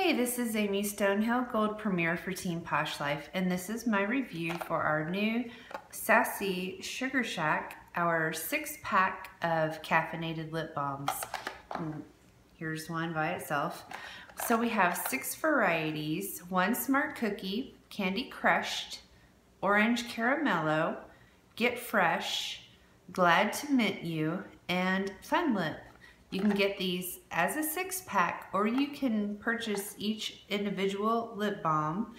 Hey, this is Aimee Stonehill, Gold Premier for Team Posh Life, and this is my review for our new Sassy Sugar Shack, our six pack of caffeinated lip balms. Hmm, here's one by itself. So we have six varieties, one Smart Cookie, Candy Crushed, Orange Cara-Mellow, Get Fresh, Glad to Mint You, and Fun Lip. You can get these as a six pack or you can purchase each individual lip balm.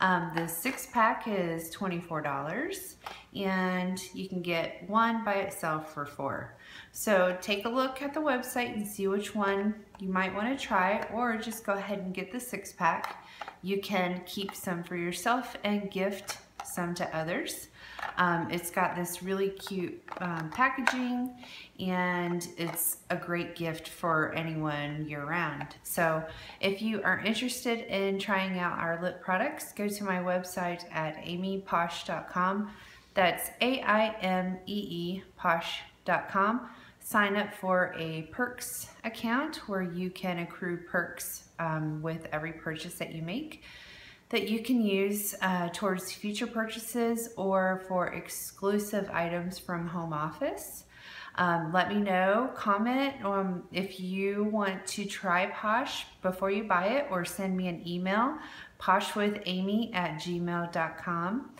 Um, the six pack is $24 and you can get one by itself for four. So take a look at the website and see which one you might want to try or just go ahead and get the six pack. You can keep some for yourself and gift some to others. Um, it's got this really cute um, packaging and it's a great gift for anyone year round. So if you are interested in trying out our lip products, go to my website at aimeeposh.com. That's A-I-M-E-E posh.com. Sign up for a perks account where you can accrue perks um, with every purchase that you make that you can use uh, towards future purchases or for exclusive items from home office. Um, let me know, comment um, if you want to try Posh before you buy it or send me an email, poshwithaimee at gmail.com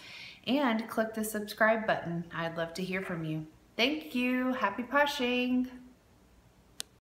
and click the subscribe button. I'd love to hear from you. Thank you. Happy poshing.